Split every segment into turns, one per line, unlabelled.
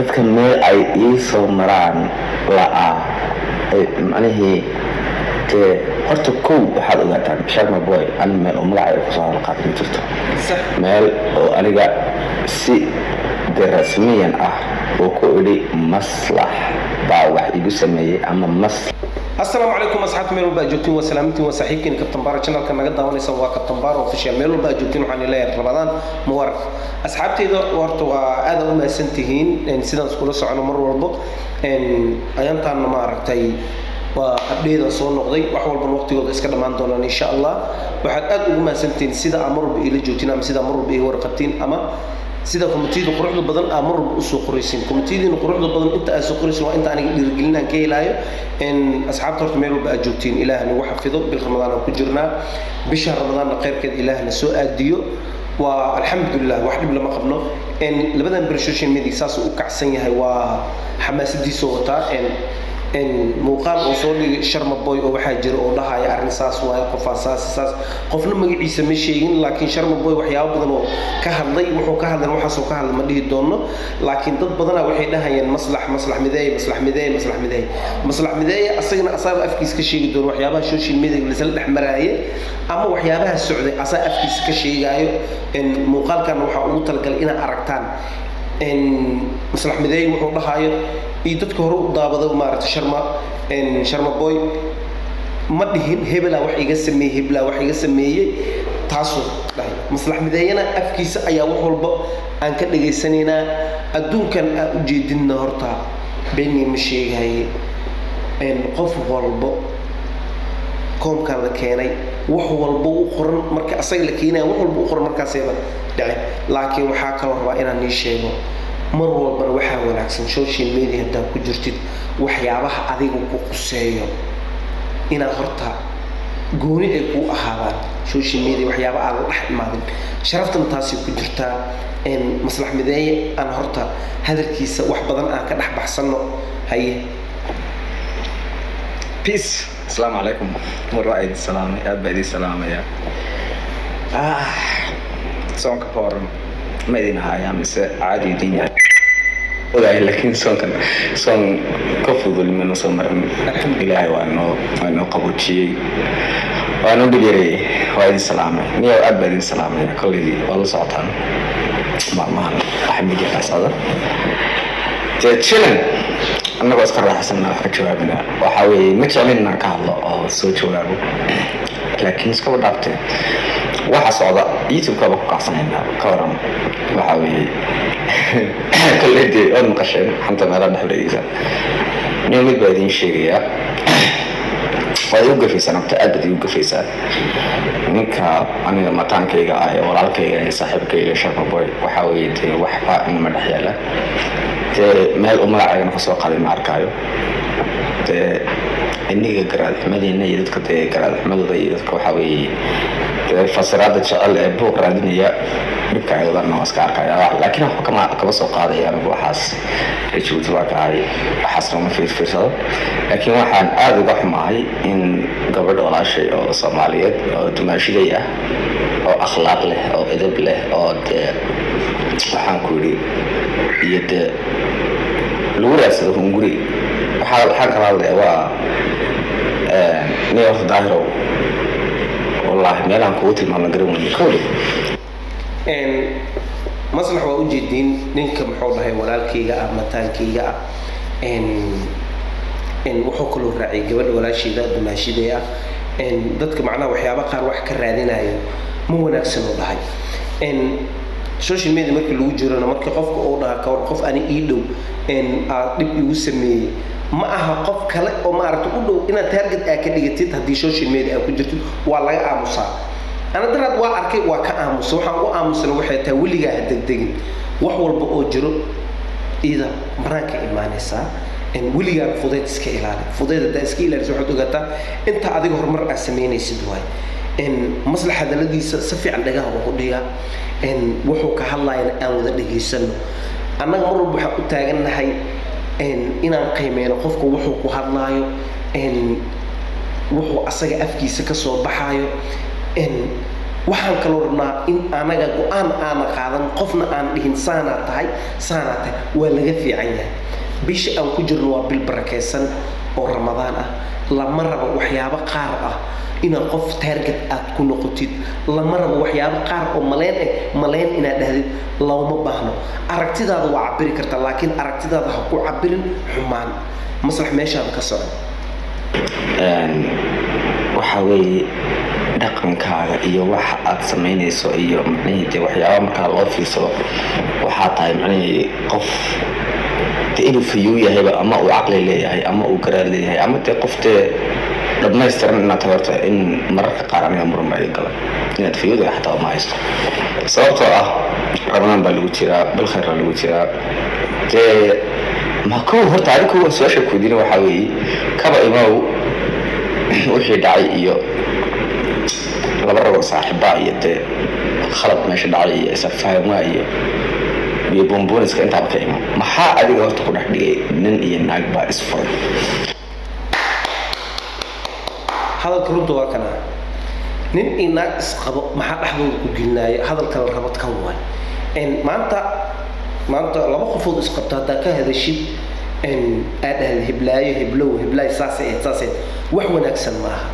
dadka meel ay ii soo maraan la'aa macnihii dee horta kow waxaad ogaataan sharma boy ani meel oo magaca ay ku soo halqaad ma jirto. Meel oo aniga si de rasmiyan ah oo ku idhi maslax baa wax igu sameeyey ama mas
asalaamu calaykum asxaabta meel walba aad joogtiin waa salaamintiin waa channelka naga daawanaysa waa kabtan baaro meel walba aad joogtiin waxaan leeyahay rabadaan mubarak asxaabteyda horta waa aad u mahadsan tihiin sidaan iskula socono mar walbo ayaantaana maaragtay waa abdheedan soo noqday wax walban waqtigooda iska dhammaan doonaan insha allah. Waxaad aad ugu mahadsantihiin sida aa mar walba iila joogtiin ama sida mar walba ii warqabtiin ama sida komitiyada quruxda badan aa mar walba u soo qoraysin komitiyadiina quruxda badan inta aad soo qoraysin waa inta aniga dhiirigelinaan ka helaayo asxaabta horta meel walba aad joogtiin. Ilaah nagu xafido bil ramadaan aan ku jirnaa. Bisha ramadaanna khayrkeed ilaahna soo aadiyo. Waa alxamdulilah wax dhib lama qabno. Labadan beri social media saasuu u kacsan yahay waa xamaasadiisoo wataa muuqaal oo soo dhigay sharma boy oo waxaa jira oo dhahaya arrin saas waaye qofaa saas saas. Qofna magaciisa ma sheegin laakiin sharma boy waxyaabo badan oo ka hadlay wuxuu ka hadlay waxaasoo ka hadlay ma dhihi doono laakiin dad badanaa waxay dhahayeen maslax maslax mideeye maslax mideeye maslax mideeye maslax mideeye asagana asaaba afkiisa ka sheegi doono waxyaabaha social media laisla dhex maraaye ama waxyaabaha socday asaa afkiisa ka sheegaayo. Muuqaalkana waxaa ugu talagalay inaad aragtaan maslax mideeye wuxuu dhahaayo iyo dadka hore u daabada maaragta sharma sharma boy ma dhihin hebelaa wax iga sameeyey hebelaa wax iga sameeyey taasuu dhahay. Maslax mideeyana afkiisa ayaa wax walba aan ka dhagaysanaynaa adduunkan aan u jeedinna horta beni ma sheegaye qof walbo koomkan la keenay wax walba u qoran marka asaga la keenaya wax walba u qoran markaasayba dhacay. Laakiin waxaa kaloo rabaa inaan nii sheego mar walbana waxaa wanaagsan. Social media haddaad ku jirtid waxyaabaha adiga ku quseeyo inaad horta gooni ay kuu ahaadaan. Social media waxyaaba aan la dhex imaadin sharaftana taasay ku jirtaa maslax mideeye aan horta hadalkiisa wax badan aan ka dhex baxsanno. Haye
peace. Asalaamu calaykum mar waa idin salaamay aad baa idin salaamaya. Soonka ka ma idin ahaaya mise caadi idin yahay ogahay laakiin soonkan soon ka fudul mana soo marin ilaahay waa noo waa noo qaboojiyey waa noo dhigeerayay waa idin salaamay niyow aad baa idin salaamay kolley waa la socotaan maalmahan waxa socda dee chilling annagoo iska raaxaysana wax ka jawaabina waxaa weeye ma jeclin inaan ka hadlo oo soo jawaabo laakiin iskaba dhaaftee waxa socda youtube-kaaba ku kacsanaynaa ka waran waxaa weeye. Kolley dee waad maqasheen xanta meelaha dhex wareegeysa nin mid baa idiin sheegayaa waad igu gafaysaa nabta aad baad igu gafaysaa. Ninka aniga mataankayga ah ee walaalkayga ee saaxiibkayga sharma boy waxaa weeye dee waxba inama dhex yaalla dee meel u magacaygana ka soo qaday ma arkaayo. Dee iniga garaadxumadiina iyo dadka dee garaadxumadooda iyo dadka waxaa weeye fasiraada jecel ee buuq raadinaya dhibka ay wadana waa iska arkaya laakiin waxba kama soo qaadaya anigu waxaas jabuuti ahay waxaas lama fiirfiirsado laakiin waxaan aada uga xumahay in gabadha walaashay oo soomaaliyeed oo dumaashiday ah oo akhlaaq leh oo edab leh oo dee waxaan ku yidhi iyo dee lagu raadsado hunguri waxaan kala hadlaya waa nin horta daahirow wallaahi meelaan kugu tilmaamna garan weyne kowle
maslax waa ujeediin ninka muxuu dhahay walaalkayga ah mataankayga ah. Wuxuu kaloo raaciyay gabadha walaashayda dumaashiday ah. Dadka macnaha waxyaaba qaar wax ka raadinayo ma wanaagsan oo dhahay. Social media markii lagu jirona markii qofka uu dhaha kawar qof ani ii dhow aad dhib igu sameeyey ma aha qof kale oo maaragta u dhow inaad target aa ka dhigatid haddii social media aa ku jirtid waa laga aamusaa. Ana daraad waa arkay waa ka aamusa. Waxaan ugu aamusana waxay tahay weligaa ha degdegin. Wax walba oo jiro ida banaanka imaanaysaa weligaan fudayd iska ilaali. Fudayd haddaa iska ilaalisa waxaad ogaataa inta adiga horumar aad samaynaysid waay. Maslax hadaladiisa si fiican dhagaha ugu dhiga wuxuu ka hadlayana aan wada dhegaysano annaga mar walba waxaan u taagannahay inaan qiimeyno qofka wuxuu ku hadlaayo. Wuxuu asaga afkiisa ka soo baxaayo. Waxaan kaloo rabnaa in anaga go'aan aana qaadan qofna aan dhihin saanaa tahay saanaa tahay. Waa laga fiican yahay. Bisha aan ku jirno waa bil barakaysan oo ramadaan ah. Lama rabo waxyaabo qaar ah inaad qof taarget aad ku noqotid. Lama rabo waxyaabo qaar oo maleen eh maleen inaad dhahdid looma baahno. Aragtidaada waa cabiri kartaa laakiin aragtidaada ha ku cabirin xumaan. Maslax meeshaada ka socon
waxa weeye dhaqankaaga iyo waxa aad samaynayso iyo macnihii dee waxyaaba markaa loo fiirsado waxaa tahay macnihii qof de inuu fayuu yahayba ama uu caqli leeyahay ama uu garaad leeyahay ama dee qof dee dhammaystiran inaad tabarta in mararka qaar aniga muran baa gala inaad fayuuda xataa uma haysto. Sababtoo ah ramadaan baa lagu jiraa bil khayr baa lagu jiraa. Dee ma kow horta adigu su'aasha kudiina waxaa weeye kaba imaw wixii dhacay iyo laba ragoo saaxiibaa iyo dee khalad meesha dhacay iyo isafahmaa iyo iyo bombooniska intaaba ka iman maxaa adiga horta ku dhex dhigay nin iyo naag baa isfuray
hadalka runta waa kana. Nin iyo naag isqabo maxaa dhexdooda ku gelinaaya hadalka la rabad ka waay. Maanta maanta laba qofood isqabto haddaa ka hadashid aad dhahda hiblaayo hiblow hiblaayo saasay ahayd saasay wax wanaagsan maaha.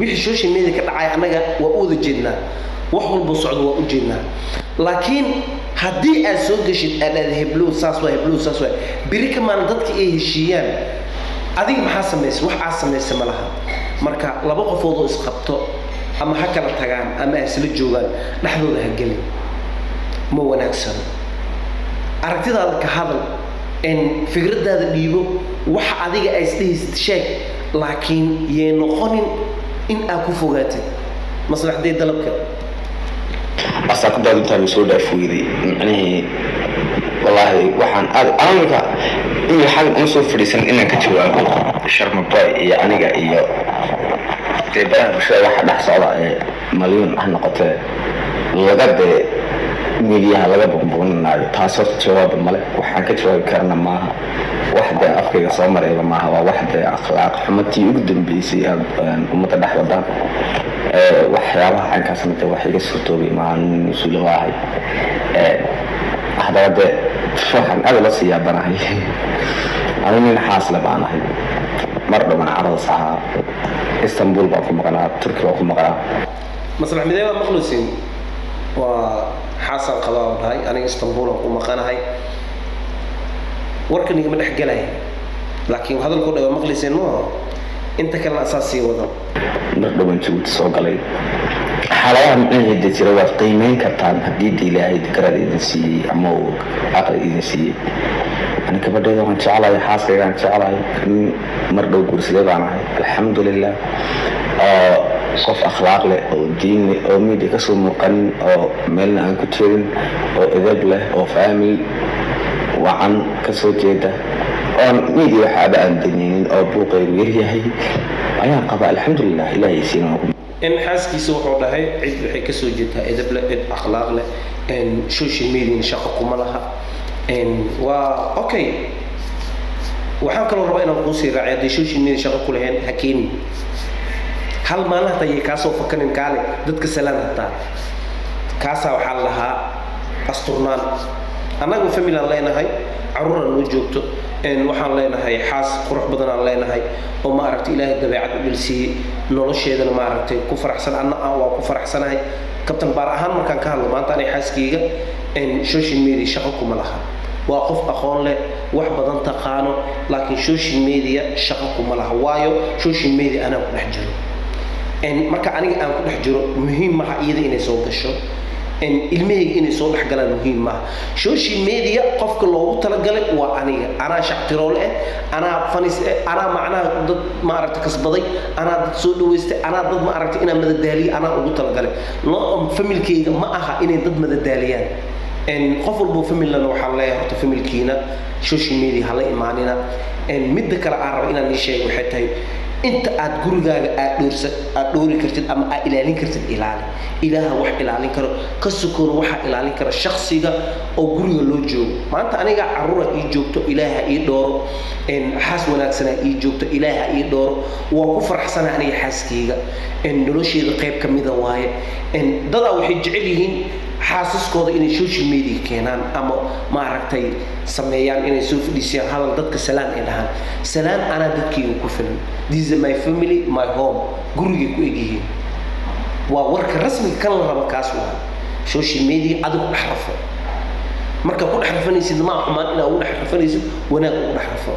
Wixii social media ka dhacay annaga waa u wada jeednaa. Wax walbuu socdo waa u jeednaa. Laakiin haddii aad soo geshid aad dhahda hiblow saas waa hiblow saas waa biri ka maalin dadka ay heshiiyaan adiga maxaa samaysa wax aad samaysa ma laha. Marka laba qofood oo isqabto ama ha kala tagaan ama ha isla joogaan dhexdooda ha gelin. Ma wanaagsano aragtidaada ka hadal fikradaada dhiibo waxa adiga ay isdhehaysid sheeg laakiin yee noqonin in aad ku fogaatid. Maslaxdee dalabka.
Asaakudaad intaa soo dhaaf weyday macnihii wallaahi waxaan aad aniga in xag uma fadhiisan inaan ka jawaabo sharmabay iyo aniga iyo dee baraha bulshada waxa dhex socda ee malyuun ah noqotee laga dee midiyaha laga buunbuuninaayo taas horta jawaaba male waxaan ka jawaabi karana maaha wax dee afkayga soo marayba maaha waa wax dee akhlaaq xumatii ugu dambeysay ummadda dhex wadaan. Waxyaabaha caynkaasna dee wax iga suurtoobay maaha nin mas'uula waahay haddaba dee waxaan aad ula sii yaabanahay ani nin xaasle baan ahay mar dhaman caradas ahaa istanbul baan ku maqnaa turki baan ku maqnaa.
Maslax midee baa maqlusin waa xaasan qabaa oo dhahay aniga istanbuulan ku maqanahay. Warkan igama dhex gelaya laakiin hadalkoo dhan waa maqlayseen maaha inta kalena asaa sii wadan
mar dhawan jabuuti soo galay. Xaaladaha macnaheeda jira waad qiimeyn kartaan haddii de ilaahay idin siiyey ama uu aqli idin siiyey. Ani gabadheeda waan jeclahay xaaskaygaan jeclahay kan mar dhow guursadee baan ahay alxamdulilah qof akhlaaq leh oo diin leh oo media ka soo muuqanin oo meelna aan ku jirin oo edab leh oo faamil wacan ka soo jeeda. Oon media waxaaba aan daneynin oo buuqaygu yaryahay ayaan qabaa alxamdulilah ilaahay siina
in xaaskiisa wuxuu dhahay cid waxay ka soo jeedaa edab leh cid akhlaaq leh social media shaqo kuma laha. Waa okay. Waxaan kaloo rabaa inaan kuusii raaciy hadday social media shaqo ku lahayn hal maalin hataa yay kaasoo fakanin kaale dadka salaan hataa kaasaa waxaa la lahaa asturnaan annagu family aan leenahay caruuraan noo joogto waxaan leenahay xaas qurux badan aan leenahay oo ma aragtay ilaahay dabeecad u dhalsiiyey nolosheedana ma aragtay ku faraxsan anna aan waa ku faraxsanahay. Kabtan baar ahaan markaan ka hadlo maanta anay xaaskayga social media shaqo kuma laha. Waa qof aqoon leh wax badan taqaano laakiin social media shaqo kuma laha. Waayo social media anaa ku dhex jiro. Marka aniga aan ku dhex jiro muhiim maha iyada inay soo gasho ilmahayga inay soo dhex galaan muhiim maaha. Social media qofka loogu talagalay waa aniga. Anaa shactirool eh anaa fanis eh anaa macnaha dad maaragta kasbaday anaa dad soo dhaweystay anaa dad maaragta inaa madadaaliya anaa ugu talagalay. Familkayga ma aha inay dad madadaaliyaan. Qof walbo familana waxaan leeyahay horta familkiina social media hala imaanina. Midda kale aan raba inaan ii sheego waxay tahay inta aad gurigaaga aad dhoori kartid ama aad ilaalin kartid ilaali. Ilaaha wax ilaalin karo. Ka sukoona waxaa ilaalin kara shaksiga oo guriga loo joogo. Maanta aniga caruura ii joogto ilaaha ii dhooro. Xaas wanaagsanaa ii joogto ilaaha ii dhooro. Waa ku faraxsana aniga xaaskayga nolosheeda qayb ka mida waaye. Dadaa waxay jecel yihiin xaasaskooda inay social media keenaan ama maaragtay sameeyaan inay soo fadhiisiyaan hadal dadka salaan ay dhahaan. Salaan anaa dadkayga ku filan this is my family my home. Gurigay ku egyihiin waa warka rasmiga kan la rabo kaas waa social media adigu dhex rafo. Marka ku dhex rafanaysid maa xumaan inaa ugu dhex rafanaysid wanaag ugu dhex rafo.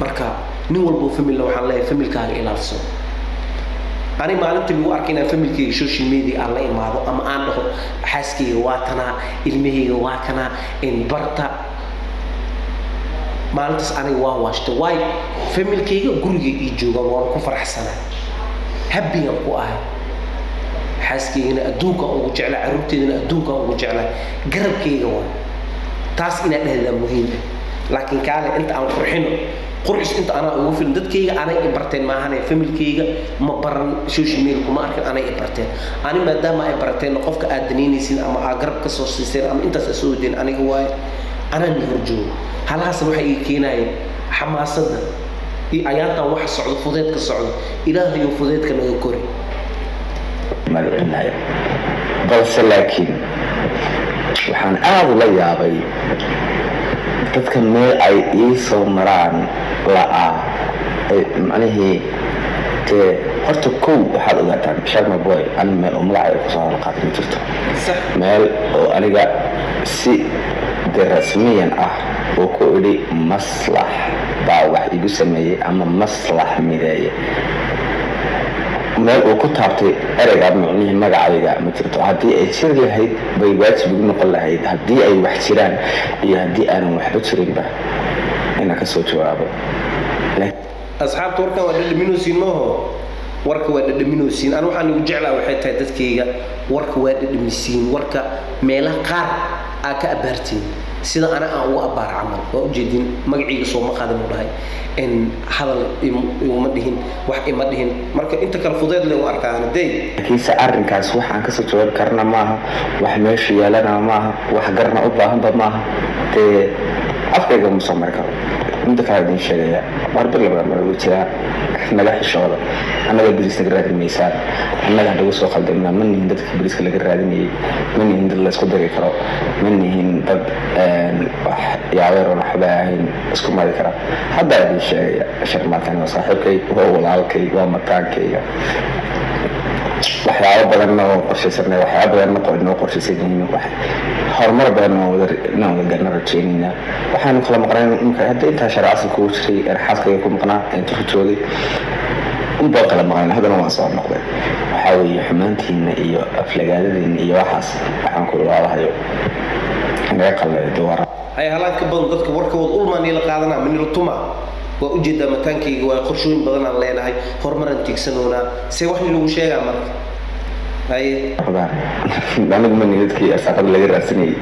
Marka nin walbo family waxaan leeyahay familkaaga ilaalso ani maalintii lagu arkay inaan familkayga social media aan la imaado ama aan dhaho xaaskayga waa tanaa ilmahayga waa kanaa barta. Maalintaas aniga waa waashta waayo familkayga guriga ii joogaan waan ku faraxsanaa. Habbigan ku ahay. Xaaskaygana adduunkaan ugu jeclaa carruurteedana adduunkaan ugu jeclaa garabkayga waa. Taas inaad dhahdaa muhiim. Ah laakiin kaale inta aan qurxino qurxis inta anaa ugu filan. Dadkayga anay i barteen maahane familkayga ma baran social media kuma arkin anay i barteen. Ani maadaama ay barteen qofka aad danaynaysin ama aa garab ka soo siiseen ama intaas aa soo wadeen aniga waaye anaa ni horjoogo halahaasna waxay ii keenayeen xamaasadda iyo ayaantan waxa socdo fudeedka socdo. Ilaahayo fudeedka naga kori.
Magacinayo balse laakiin waxaan aada ula yaabay dadka meel ay ii soo maraan la'aa macnihii dee horta kow waxaad ogaataan sharma boy ani meel oo magaca ay ku soo ma jirto. Meel oo aniga si de rasmiyan ah oo ku idhi maslax baa wax igu sameeyey ama maslax mideeye meel uu ku taabtay ereyga micnihii magacayga ma jirto. Haddii ay jiri lahayd bay waajib igu noqon lahayd. Haddii ay wax jiraan iyo haddii aanan waxba jirinba inaan ka soo jawaabo.
Asxaabta warkan waa dhadhaminosiin maaho warka waa dhadhaminosiin ani waxaan igu jeclaa waxay tahay dadkayga. Warka waa dhadhamisiin warka meelaha qaar aa ka abaartiin sida ana aan ugu abaar camal waa ujeedin magaciiga sooma qaadan u dhahay. Hadal iguma dhihin wax ima dhihin. Marka inta kale fudeed le u arkaan dey.
Laakiinse arrinkaas waxaan ka soo jawaabi karna maaha wax meesha yeelana maaha wax garna u baahanba maaha. Dee afkayga ma soo mari karo midda kale idin sheegaya warbar labada malagu jiraa naga xishooda annaga beriis naga raadin maysaan annaga hadagu soo qaldamna ma nihin dadka beriiska laga raadinayay ma nihin dad laysku diri karo ma nihin dad wax yaabeeroon waxba ahayn isku mari kara haddaa idin sheegaya sharmaalkan waa saaxiibkay waa walaalkay waa mataankayga waxyaabo badanna oo qorshaysanay waxyaabo badanna inoo qorshaysan horumar badan inaan wada garna rajaynaynaa waxaanu kala maqnayn hadda intaa shareecada kugu jiray erxaaskayga ku maqnaa inta rujooday unbaa kala maqnayn haddana waan soo noqday. Waxaa weeye xumaantiina iyo aflagaadadiina iyo waxaas waxaan ku ilaalahayo naga qalnay dawara
hay halaad badan dadka warkawad ulmaa niila qaadanaa manila waa u jeedaa mataankayga waa qorshooyin badan aan leenahay horumaraan tiigsanoonaa. See wax lagu sheegaa marka. Haye.
Anigu ma niyadkii arsaaqada laga raadsanayay.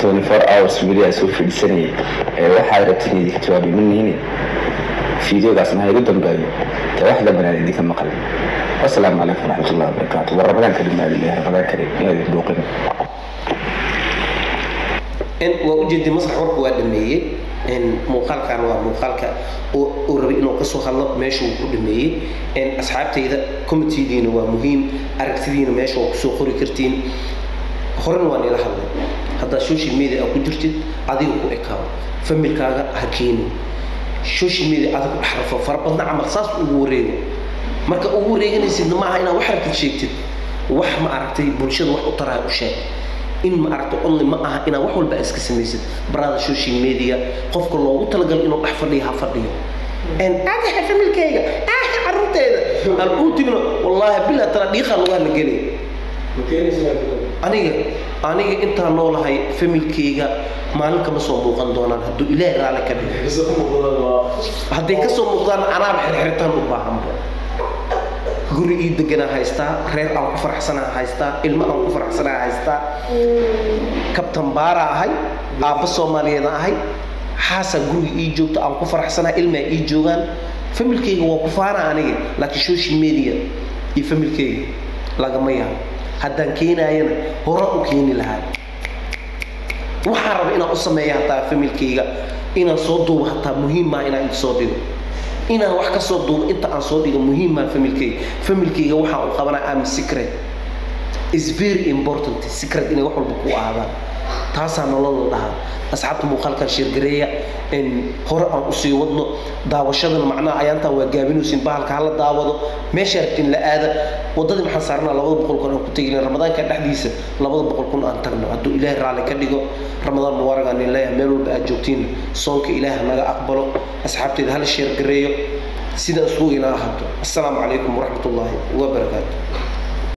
Twenty four hours media soo fadhiisanayay waxaa rabtin idinka jawaabay ma nihine fiideogaas maxaa igu dambeeyo dee wax dambanaan idinka maqlin wasalaamu calaykum waraxmatullahi wabarakaatu war ramadaan karim aadi leeyahay ramadaan karim inaad idin dhuuqin
waa ujeeday maslax warka waa dhameeyey muuqaalkan waa muuqaalka uu rabay inuu ka soo hadlo meesha uu ku dhameeyey. Asxaabtayda committeediina waa muhiim aragtidiina meesha waa ku soo qori kartiin. Horena waa nila hadlay. Haddaad social media aa ku jirtid adiga ku ekaado familkaaga ha keeni. Social media adiga dhex rafo farabadna camal saas ugu wareego. Marka ugu wareeganaysidna maaha inaad wax aragtid sheegtid. Wax ma aragtay bulshada wax u taraya u sheeg in ma aragto only ma aha inaad wax walba iska samaysid. Barada social media qofka loogu talagalo inuu dhex fadhiyo ha fadhiyo. Aagaha familkayga aaha caruurteeda. Tigno wallaahi bilaa tala dhiiqaa lagu hadla gelay. Aniga aniga intaan noolahay familkayga maalin kama soo muuqan doonaan. Hadduu ilaahay raali ka dhigo hadday ka soo muuqdaan anaaba xirxiritaan u baahanba guri ii deganaa haystaa reer aan ku faraxsanaa haystaa ilmo aan ku faraxsanaa haystaa kabtan baara ahay aabba soomaaliyeed ahay xaasaa guriga ii joogto aan ku faraxsanaa ilmaa ii joogaan familkayga waa ku faana aniga laakiin social media iyo familkayga lagama yaabo haddaan keenaayana hore u keeni lahaa waxaan raba inaan u sameeya hataa familkayga inaan soo duubo hataa muhiimmaa inaan soo dhigo inaan wax ka soo duubo inta aan soo dhigo muhiimmaa familkayga familkayga waxaan u qabanaa am secret is very important secret inay wax walba ku ahaadaan taasaa nolol la dhahaa asxaabta muuqaalkan sheergareeya in hore aan u sii wadno daawashadana macnaha ayaantan waa gaabinaysin bahalka hala daawado. Meesha rabtin la aada wadadii maxaan saarnaa labada boqol kun aan ku tegin ramadaanka dhexdiisa labada boqol kun aan tagno. Hadduu ilaahay raalli ka dhigo ramadaan mubaarag aan leeyahay meel walba aad joogtiin soonka ilaaha naga aqbalo asxaabteeda hala sheergareeyo sida isugu inaa ahaato. Assalaamu calaykum waraxmat ullaahi wabarakaatu